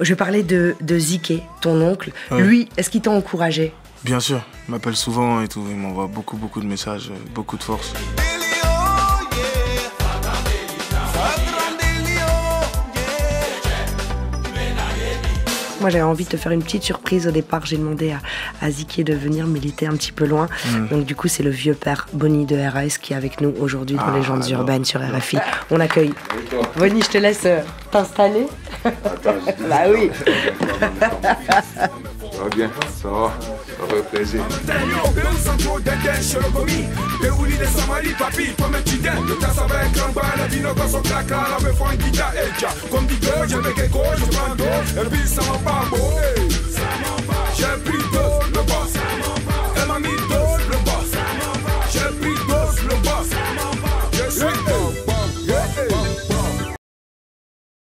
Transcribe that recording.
Je parlais de, de Zike, ton oncle. Lui, est-ce qu'il t'a encouragé? Bien sûr, il m'appelle souvent et tout. Il m'envoie beaucoup, beaucoup de messages, beaucoup de force. Moi, j'avais envie de te faire une petite surprise au départ. J'ai demandé à, à Ziki de venir militer un petit peu loin. Mm. Donc, du coup, c'est le vieux père Bonnie de RAS qui est avec nous aujourd'hui dans Ah, les Légendes alors. urbaines sur RFI. On accueille. Bonnie, je te laisse bah oui. Ça va bien, ça va, ça fait plaisir.